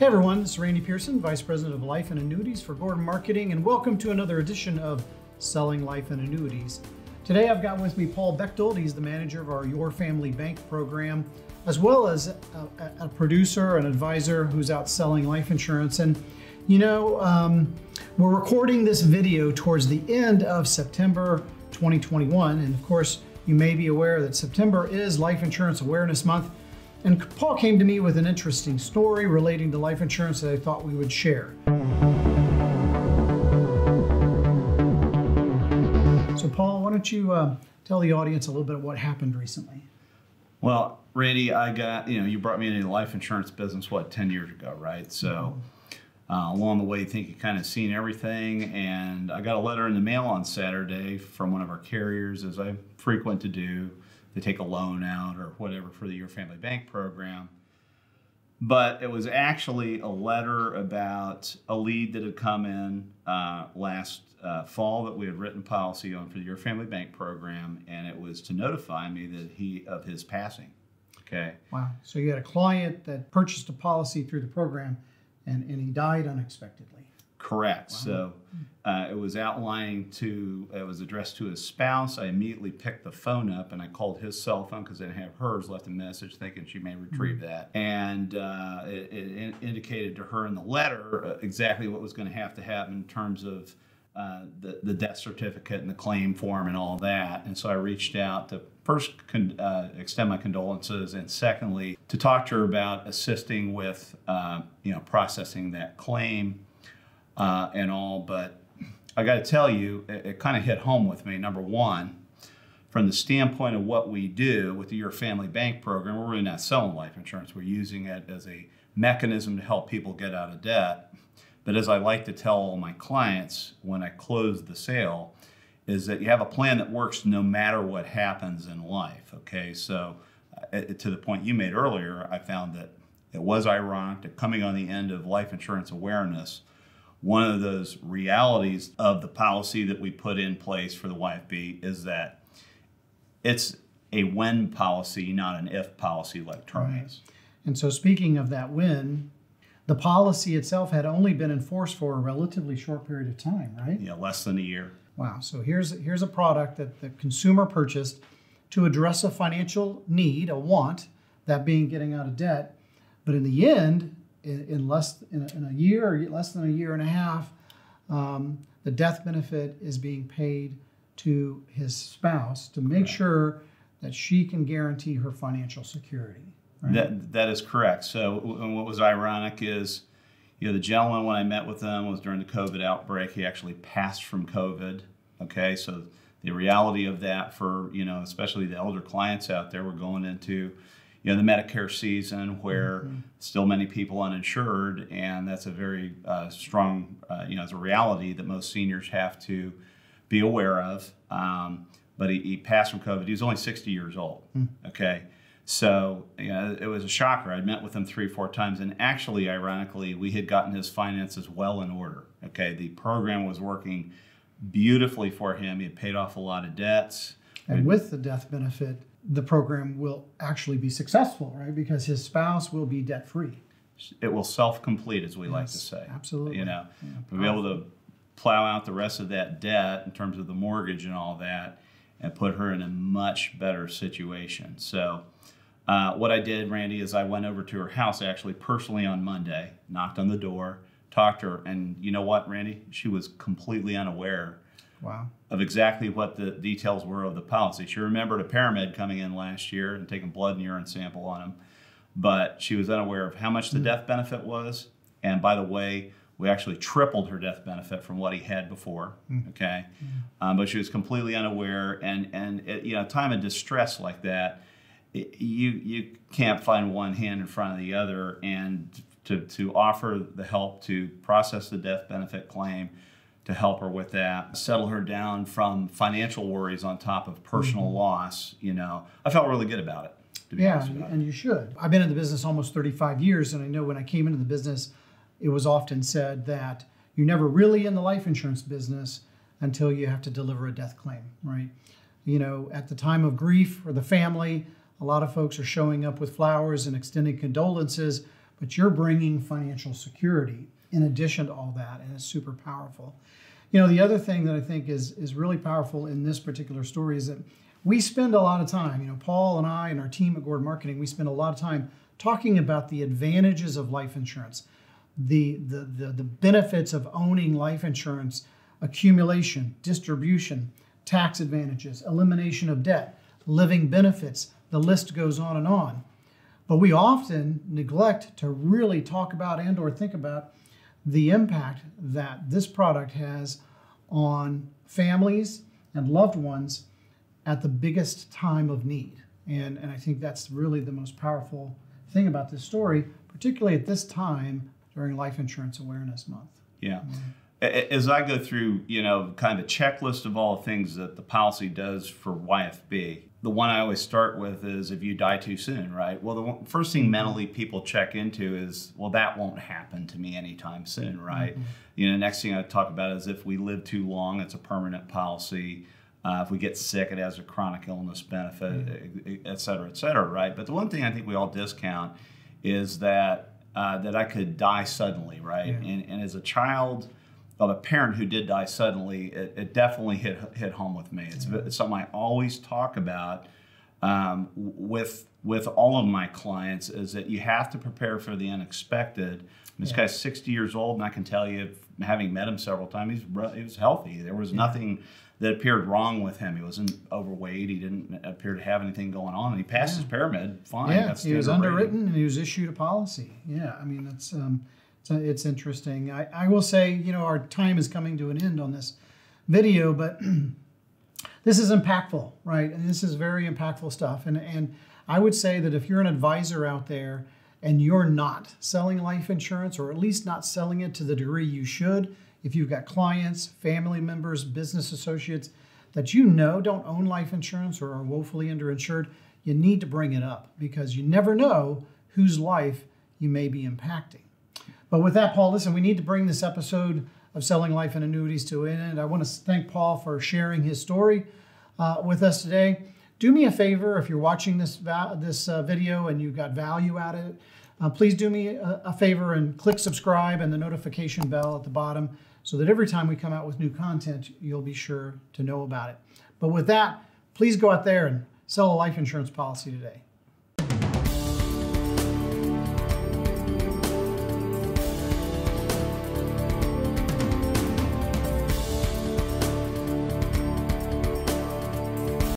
Hey everyone, this is Randy Pierson, Vice President of Life and Annuities for Gordon Marketing, and welcome to another edition of Selling Life and Annuities. Today I've got with me Paul Bechtold. He's the manager of our Your Family Bank program, as well as a, a producer, an advisor who's out selling life insurance. And you know, um, we're recording this video towards the end of September 2021, and of course, you may be aware that September is Life Insurance Awareness Month. And Paul came to me with an interesting story relating to life insurance that I thought we would share. So, Paul, why don't you uh, tell the audience a little bit of what happened recently? Well, Randy, I got, you know, you brought me into the life insurance business, what, 10 years ago, right? So, uh, along the way, I think you kind of seen everything. And I got a letter in the mail on Saturday from one of our carriers, as I frequent to do to take a loan out or whatever for the Your Family Bank program. But it was actually a letter about a lead that had come in uh, last uh, fall that we had written policy on for the Your Family Bank program, and it was to notify me that he of his passing. Okay. Wow. So you had a client that purchased a policy through the program, and, and he died unexpectedly. Correct. Wow. So uh, it was outlining to, it was addressed to his spouse. I immediately picked the phone up and I called his cell phone because I didn't have hers, left a message thinking she may retrieve mm-hmm. that. And uh, it, it, indicated to her in the letter uh, exactly what was going to have to happen in terms of uh, the, the death certificate and the claim form and all that. And so I reached out to first con- uh, extend my condolences, and secondly, to talk to her about assisting with, uh, you know, processing that claim uh, and all. But I got to tell you, it, it kind of hit home with me. Number one, from the standpoint of what we do with the Your Family Bank program, we're really not selling life insurance. We're using it as a mechanism to help people get out of debt. But as I like to tell all my clients when I close the sale, is that you have a plan that works no matter what happens in life. Okay, so uh, to the point you made earlier, I found that it was ironic that coming on the end of life insurance awareness, one of those realities of the policy that we put in place for the YFB is that it's a when policy, not an if policy like term right. is. And so, speaking of that when, the policy itself had only been enforced for a relatively short period of time, right? Yeah, less than a year. Wow. So here's here's a product that the consumer purchased to address a financial need, a want, that being getting out of debt. But in the end, in, in less in a, in a, year or less than a year and a half, um, the death benefit is being paid to his spouse to make right. sure that she can guarantee her financial security. Right? That that is correct. So what was ironic is, you know, the gentleman when I met with him was during the COVID outbreak. He actually passed from COVID. Okay, so the reality of that for you know, especially the elder clients out there, we're going into you know the Medicare season where mm-hmm. still many people uninsured, and that's a very uh, strong uh, you know it's a reality that most seniors have to be aware of. Um, but he, he, passed from COVID. He was only 60 years old. Mm. Okay. So you know, it was a shocker. I'd met with him three, four times, and actually, ironically, we had gotten his finances well in order. Okay, the program was working beautifully for him. He had paid off a lot of debts. And with the death benefit, the program will actually be successful, right? Because his spouse will be debt free. It will self complete, as we yes, like to say. Absolutely. You know, yeah, we'll be able to plow out the rest of that debt in terms of the mortgage and all that and put her in a much better situation. So, uh, what I did, Randy, is I went over to her house actually personally on Monday, knocked on the door, talked to her, and you know what, Randy? She was completely unaware Wow. Of exactly what the details were of the policy. She remembered a paramed coming in last year and taking blood and urine sample on him, but she was unaware of how much the mm-hmm. death benefit was. And by the way, we actually tripled her death benefit from what he had before. Mm-hmm. Okay, mm-hmm. um, but she was completely unaware, and and it, you know, a time of distress like that, it, you you can't find one hand in front of the other, and to to offer the help to process the death benefit claim to help her with that, settle her down from financial worries on top of personal mm-hmm. loss. You know, I felt really good about it. yeah, and you should. I've been in the business almost 35 years, and I know when I came into the business, it was often said that you're never really in the life insurance business until you have to deliver a death claim, right? You know, at the time of grief for the family, a lot of folks are showing up with flowers and extending condolences, but you're bringing financial security in addition to all that, and it's super powerful. You know, the other thing that I think is is really powerful in this particular story is that we spend a lot of time, you know, Paul and I and our team at Gordon Marketing, we spend a lot of time talking about the advantages of life insurance, the the the, the benefits of owning life insurance, accumulation, distribution, tax advantages, elimination of debt, living benefits. The list goes on and on. But we often neglect to really talk about and or think about the impact that this product has on families and loved ones at the biggest time of need. And, and I think that's really the most powerful thing about this story, particularly at this time during Life Insurance Awareness Month. Yeah. Mm-hmm. As I go through, you know, kind of a checklist of all the things that the policy does for YFB, the one I always start with is if you die too soon, right? Well, the first thing mentally people check into is, well, that won't happen to me anytime soon, right? Mm-hmm. You know, next thing I talk about is if we live too long, it's a permanent policy. Uh, if we get sick, it has a chronic illness benefit, mm-hmm. et cetera, et cetera, right? But the one thing I think we all discount is that uh, that I could die suddenly, right? Yeah. And, and as a child of a parent who did die suddenly, it, it definitely hit hit home with me. It's, it's something I always talk about um, with with all of my clients is that you have to prepare for the unexpected. This yeah. guy's 60 years old, and I can tell you, having met him several times, he's he was healthy. There was yeah. nothing that appeared wrong with him. He wasn't overweight. He didn't appear to have anything going on. And he passed yeah. his paramed fine. Yeah, he was underwritten rating. and he was issued a policy. Yeah, I mean that's um, it's, it's interesting. I, I will say, you know, our time is coming to an end on this video, but this is impactful, right? And this is very impactful stuff. And and I would say that if you're an advisor out there and you're not selling life insurance, or at least not selling it to the degree you should if you've got clients, family members, business associates that you know don't own life insurance or are woefully underinsured, you need to bring it up because you never know whose life you may be impacting. But with that, Paul, listen, we need to bring this episode of Selling Life and Annuities to an end. I want to thank Paul for sharing his story uh, with us today. Do me a favor if you're watching this this uh, video and you got value out of it, uh, please do me a, a favor and click subscribe and the notification bell at the bottom so that every time we come out with new content, you'll be sure to know about it. But with that, please go out there and sell a life insurance policy today.